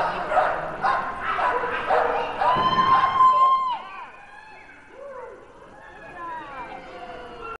Oh,